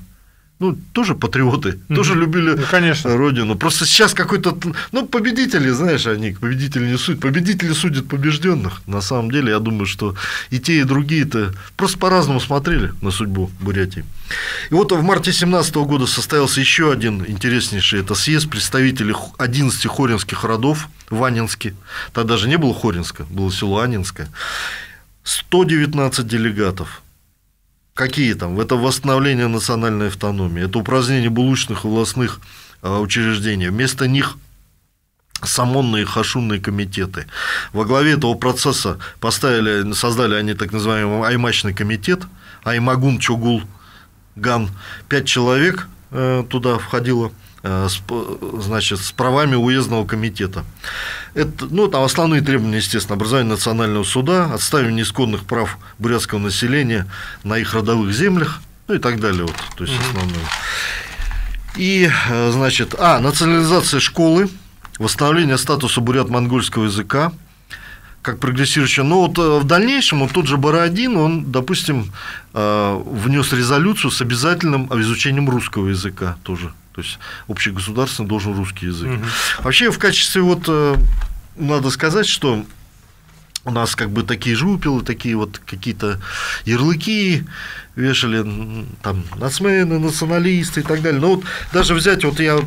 ну, тоже патриоты, mm-hmm. тоже любили ну, конечно. родину. Просто сейчас какой-то, ну, победители, знаешь, они победители не судят, победители судят побежденных. На самом деле, я думаю, что и те, и другие-то просто по-разному смотрели на судьбу Бурятии. И вот в марте 17 года состоялся еще один интереснейший, это съезд представителей 11 хоринских родов в Анинске. Тогда даже не было Хоринска, было село Анинское. 119 делегатов, Какие там? Это восстановление национальной автономии, это упразднение булочных властных а, учреждений. Вместо них самонные хашунные комитеты. Во главе этого процесса поставили, создали они так называемый аймачный комитет, Аймагун Чугул Ган. Пять человек э, туда входило Э, значит, с правами уездного комитета. Это, ну, там основные требования, естественно, образование национального суда, отставление исконных прав бурятского населения на их родовых землях, ну и так далее. Вот, то есть основное. И, э, значит, а, национализация школы, восстановление статуса бурят-монгольского языка, как прогрессирующая. Но вот в дальнейшем вот тот же Бородин, он, допустим, внес резолюцию с обязательным изучением русского языка тоже. То есть общегосударственный должен русский язык. Угу. Вообще в качестве вот надо сказать, что у нас как бы такие жупелы, такие вот какие-то ярлыки, вешали там нацмены, националисты и так далее. Но вот даже взять, вот я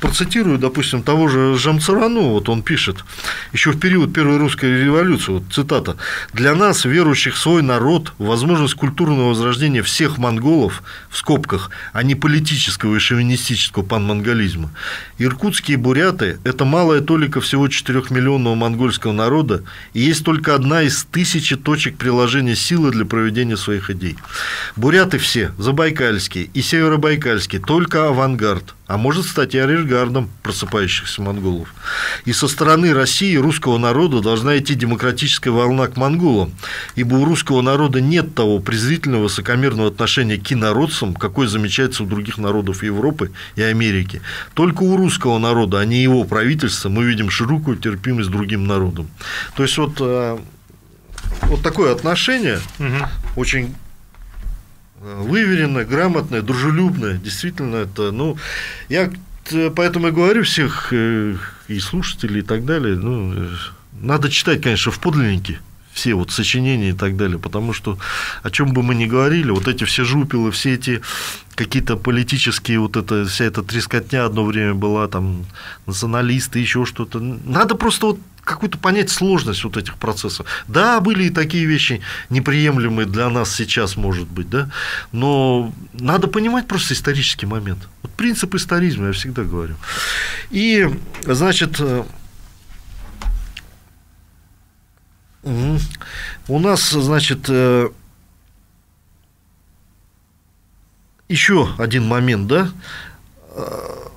процитирую, допустим, того же Жамцарану, вот он пишет, еще в период Первой русской революции, вот цитата, «Для нас, верующих свой народ, возможность культурного возрождения всех монголов, в скобках, а не политического и шовинистического панмонголизма, иркутские буряты – это малая толика всего 4-миллионного монгольского народа, и есть только одна из тысячи точек приложения силы для проведения своих идей. Буряты все, забайкальские и северобайкальские, только авангард, а может стать и арьергардом просыпающихся монголов. И со стороны России русского народа должна идти демократическая волна к монголам, ибо у русского народа нет того презрительного высокомерного отношения к инородцам, какое замечается у других народов Европы и Америки. Только у русского народа, а не его правительства, мы видим широкую терпимость другим народам. То есть вот э, вот такое отношение угу. очень выверенная, грамотная, дружелюбная. Действительно, это, ну, я поэтому и говорю всех э, и слушателей и так далее, ну, надо читать, конечно, в подлиннике все вот сочинения и так далее, потому что о чем бы мы ни говорили, вот эти все жупилы, все эти какие-то политические, вот это, вся эта трескотня одно время была, там, националисты, еще что-то. Надо просто вот какую-то понять сложность вот этих процессов. Да, были и такие вещи неприемлемые для нас сейчас, может быть, да, но надо понимать просто исторический момент. Вот принцип историзма, я всегда говорю. И, значит, э, у нас, значит, э, еще один момент, да, э,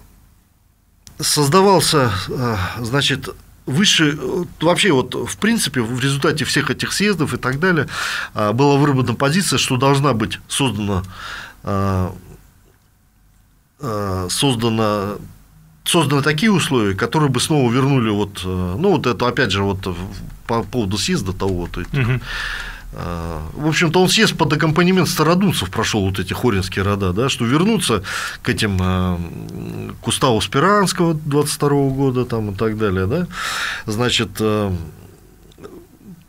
создавался, значит, выше, вообще вот в принципе в результате всех этих съездов и так далее а, была выработана позиция, что должна быть создана а, а, создана созданы такие условия, которые бы снова вернули вот, ну вот это опять же вот по поводу съезда того вот этих, угу. В общем-то, он съезд под аккомпанемент стародумцев прошел вот эти хоринские рода, да, что вернуться к этим э, к уставу Спиранского 22 года там, и так далее, да, значит, э,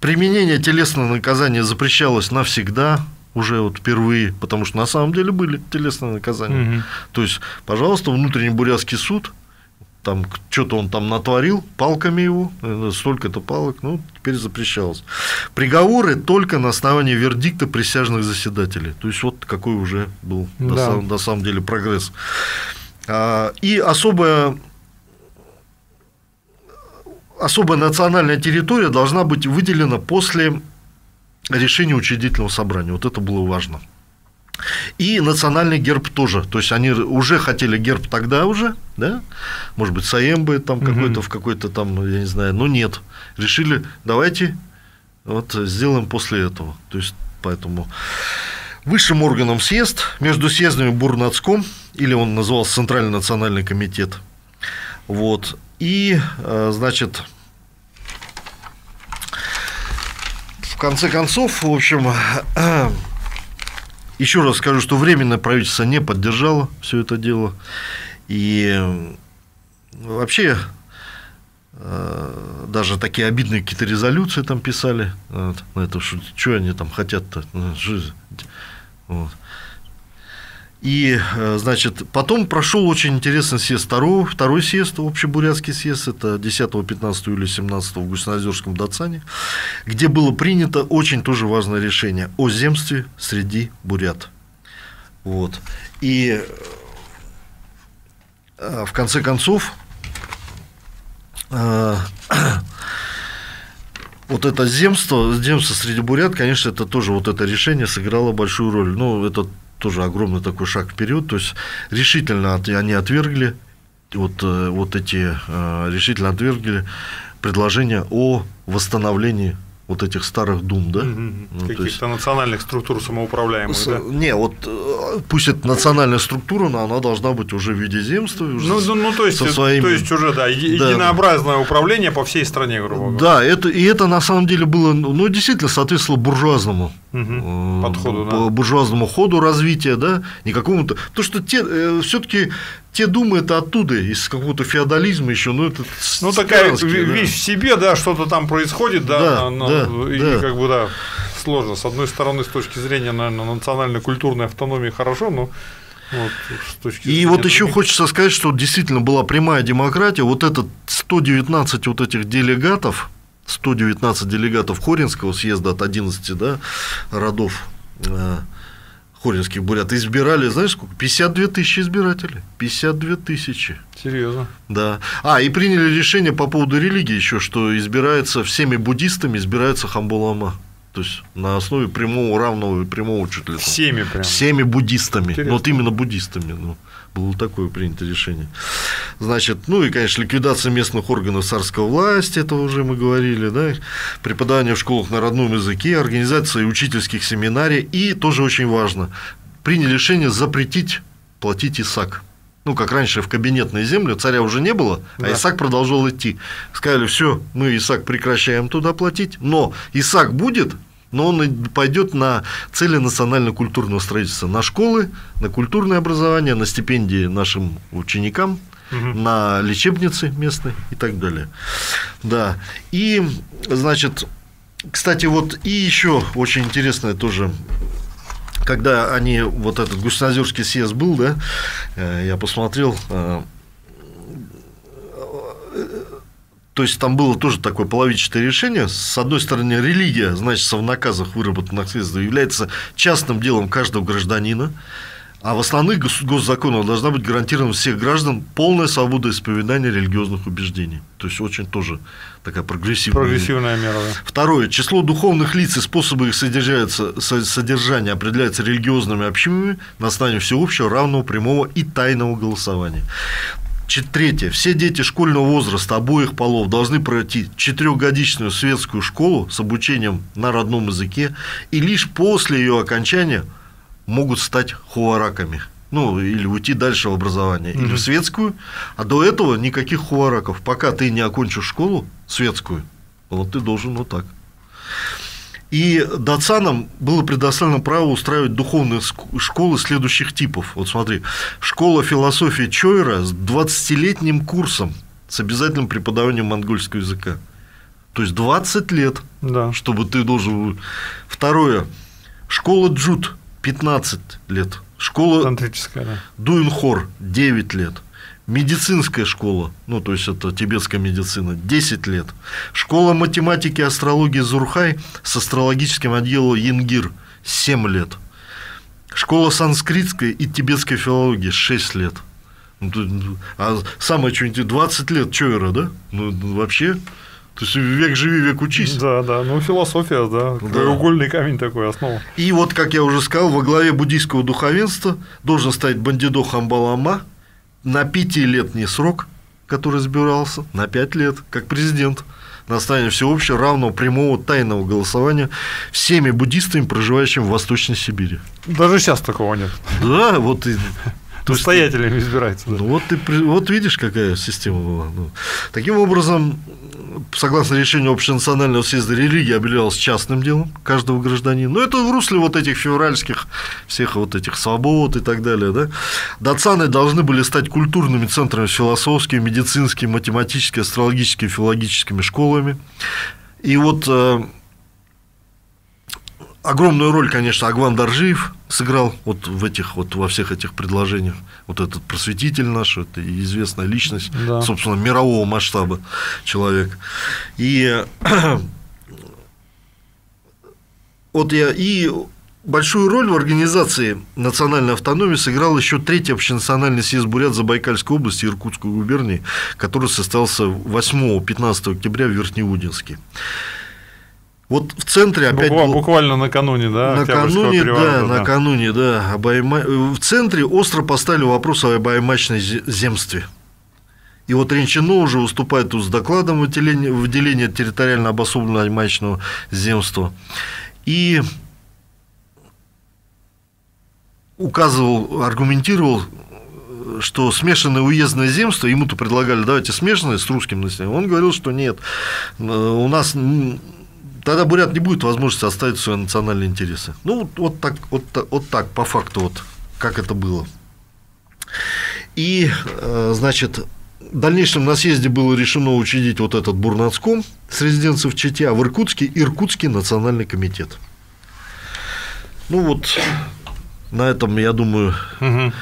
применение телесного наказания запрещалось навсегда, уже вот впервые, потому что на самом деле были телесные наказания. Угу. То есть, пожалуйста, внутренний бурятский суд там что-то он там натворил, палками его, э, столько-то палок, ну, теперь запрещалось. Приговоры только на основании вердикта присяжных заседателей. То есть, вот какой уже был да. на, самом, деле прогресс. А, и особая особая национальная территория должна быть выделена после решения учредительного собрания. Вот это было важно. И национальный герб тоже. То есть они уже хотели герб тогда уже, да? Может быть, Саембы там угу. какой-то в какой-то там, я не знаю, но нет. Решили, давайте вот сделаем после этого. То есть, поэтому высшим органом съезд, между съездами Бурнацком, или он назывался Центральный национальный комитет, вот, и, э, значит, в конце концов, в общем, Еще раз скажу, что Временное правительство не поддержало все это дело. И вообще э, даже такие обидные какие-то резолюции там писали вот, на это, что, что они там хотят-то. Ну, вот. И, э, значит, потом прошел очень интересный съезд второй, второй съезд, общебурятский съезд, это 10-15 июля 17 в Гуснозерском Дацане, где было принято очень тоже важное решение о земстве среди бурят. Вот. И э, в конце концов, э, вот это земство, земство среди бурят, конечно, это тоже вот это решение сыграло большую роль. Ну, это тоже огромный такой шаг вперед. То есть решительно они отвергли вот, э, вот эти э, решительно отвергли предложение о восстановлении вот этих старых дум, да? Ну, Каких-то есть... национальных структур самоуправляемых, С... да? Не, вот э, пусть это национальная структура, но она должна быть уже в виде земства. Уже ну, ну, ну, то есть, со своими... то есть уже, да, единообразное да. управление по всей стране, грубо говоря. Да, это, и это на самом деле было, ну, действительно соответствовало буржуазному угу. подходу, да. буржуазному ходу развития, да, не какому-то. То, что те э, все-таки те думы это оттуда, из какого-то феодализма еще, ну это ну такая да. вещь в себе, да, что-то там происходит, да, да, на, на, да и да. как бы да сложно. С одной стороны, с точки зрения, наверное, национально-культурной автономии хорошо, но вот, с точки и вот еще хочется сказать, что действительно была прямая демократия. Вот этот 119 вот этих делегатов, 119 делегатов Хоринского съезда от 11 да, родов э, хоринских бурят избирали, знаешь, сколько? 52 тысячи избирателей. 52 тысячи. Серьезно. Да. А, и приняли решение по поводу религии еще, что избирается всеми буддистами, избирается Хамбулама. То есть на основе прямого, равного и прямого чуть ли. Всеми прям. Всеми буддистами. Ну, вот именно буддистами. Ну, было такое принято решение. Значит, ну и, конечно, ликвидация местных органов царской власти, это уже мы говорили, да, преподавание в школах на родном языке, организация учительских семинарий и, тоже очень важно, приняли решение запретить платить ИСАК. Ну, как раньше в кабинетной земле, царя уже не было, а да. а Исаак продолжал идти. Сказали, все, мы Исаак прекращаем туда платить, но Исаак будет, но он пойдет на цели национально-культурного строительства, на школы, на культурное образование, на стипендии нашим ученикам, угу. на лечебницы местные и так далее. Да. И, значит, кстати, вот и еще очень интересное тоже когда они, вот этот Гуснозерский съезд был, да, э, я посмотрел, э, то есть там было тоже такое половичатое решение. С одной стороны, религия, значит, в наказах, выработанных средствах, является частным делом каждого гражданина. А в основных госзаконах должна быть гарантирована всех граждан полная свобода исповедания религиозных убеждений. То есть очень тоже такая прогрессивная. Прогрессивная мера. Да. Второе. Число духовных лиц и способы их содержания определяется религиозными общинами на основании всеобщего, равного, прямого и тайного голосования. Третье. Все дети школьного возраста обоих полов должны пройти четырехгодичную светскую школу с обучением на родном языке, и лишь после ее окончания – могут стать хувараками. Ну, или уйти дальше в образование, mm-hmm. или в светскую. А до этого никаких хувараков. Пока ты не окончишь школу светскую, вот ты должен вот так. И датсанам было предоставлено право устраивать духовные школы следующих типов. Вот смотри, школа философии Чойра с 20-летним курсом с обязательным преподаванием монгольского языка. То есть 20 лет, да. чтобы ты должен... Второе. Школа Джут 15 лет. Школа Тантрическая, да. Дуинхор 9 лет. Медицинская школа, ну, то есть это тибетская медицина, 10 лет. Школа математики и астрологии Зурхай с астрологическим отделом Янгир 7 лет. Школа санскритской и тибетской филологии 6 лет. Ну, а самое что-нибудь 20 лет Чойра, да? Ну, вообще то есть век живи, век учись. Да, да. Ну, философия, да. Краеугольный камень такой, основа. И вот, как я уже сказал, во главе буддийского духовенства должен стоять Бандидо Хамбалама на пятилетний срок, который избирался, на пять лет, как президент на основании всеобщего, равного, прямого, тайного голосования всеми буддистами, проживающими в Восточной Сибири. Даже сейчас такого нет. Да, вот и Настоятелями избирается. Да. Ну, вот, ты, вот видишь, какая система была. Ну, таким образом, согласно решению общенационального съезда, религия объявлялась частным делом каждого гражданина. Но это в русле вот этих февральских всех вот этих свобод и так далее. Да? Дацаны должны были стать культурными центрами философскими, медицинскими, математическими, астрологическими, филологическими школами. И вот э, огромную роль, конечно, Агван Даржиев сыграл вот в этих вот во всех этих предложениях. Вот этот просветитель наш, это известная личность, да. собственно, мирового масштаба человек. И вот я и большую роль в организации национальной автономии сыграл еще третий общенациональный съезд бурят Забайкальской области Иркутской губернии, который состоялся 8-15 октября в Верхнеудинске. Вот в центре опять Буквально, был... буквально накануне, да? Накануне, да, да, накануне, да. Обойма... В центре остро поставили вопрос о обоймачной земстве. И вот Ренчино уже выступает тут с докладом выделения, выделения территориально обособленного маячного земства. И указывал, аргументировал, что смешанное уездное земство, ему-то предлагали, давайте смешанное с русским населением, он говорил, что нет, у нас тогда Бурят не будет возможности оставить свои национальные интересы. Ну, вот, вот, так, вот, вот так, по факту, вот, как это было. И, э, значит, в дальнейшем на съезде было решено учредить вот этот Бурнацком с резиденцией в Чите, а в Иркутске – Иркутский национальный комитет. Ну вот, на этом, я думаю, угу.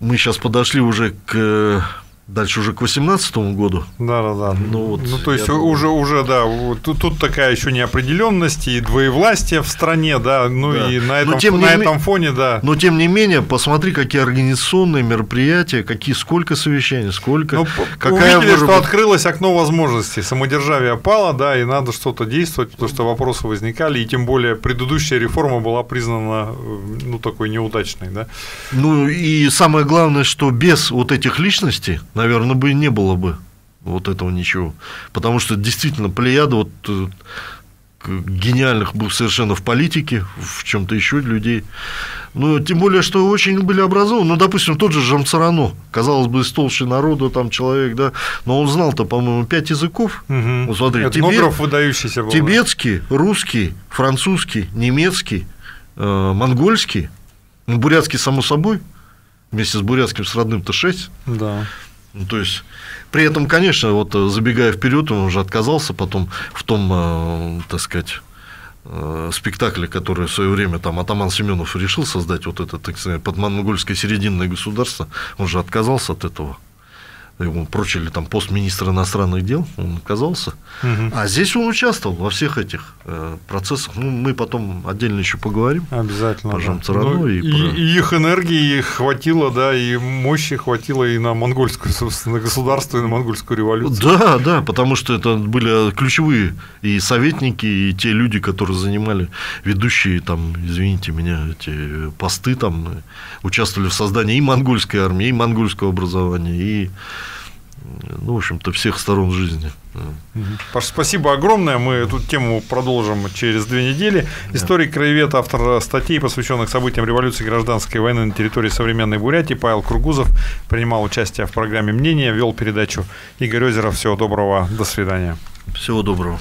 мы сейчас подошли уже к Дальше уже к 2018 году. Да, да, да. Ну, вот, ну то есть думаю... уже, уже, да, тут, тут такая еще неопределенность и двоевластие в стране, да, ну да. и на этом, тем на этом фоне, да. Но тем не менее, посмотри, какие организационные мероприятия, какие, сколько совещаний, сколько. Ну, какая увидели, может... что открылось окно возможностей, самодержавие пало, да, и надо что-то действовать, потому что вопросы возникали, и тем более предыдущая реформа была признана, э, ну, такой неудачной, да. Ну и самое главное, что без вот этих личностей наверное, бы и не было бы вот этого ничего. Потому что действительно плеяда вот э, гениальных был совершенно в политике, в чем-то еще людей. Ну, тем более, что очень были образованы. Ну, допустим, тот же Жамцарано, казалось бы, из толщи народа там человек, да, но он знал-то, по-моему, пять языков. Угу. Вот смотри, Этнограф выдающийся был. Тибетский, русский, французский, немецкий, э, монгольский, ну, бурятский, само собой, вместе с бурятским с родным-то шесть. Да. Ну, то есть, при этом, конечно, вот э, забегая вперед, он уже отказался потом в том, э, так сказать, э, спектакле, который в свое время там Атаман Семенов решил создать вот это, так сказать, подмонгольское серединное государство, он же отказался от этого ему прочили там пост министра иностранных дел, он отказался. Угу. А здесь он участвовал во всех этих э, процессах. Ну, мы потом отдельно еще поговорим. Обязательно. Про да. ну, и, и, про... и их энергии хватило, да, и мощи хватило и на монгольское, собственно, государство, и на монгольскую революцию. Да, да, потому что это были ключевые и советники, и те люди, которые занимали ведущие там, извините меня, эти посты там, участвовали в создании и монгольской армии, и монгольского образования, и ну, в общем-то, всех сторон жизни. Паш, спасибо огромное. Мы эту тему продолжим через две недели. Историк, краевед, автор статей, посвященных событиям революции гражданской войны на территории современной Бурятии, Павел Кургузов принимал участие в программе «Мнение», вел передачу Игорь Озеров. Всего доброго, до свидания. Всего доброго.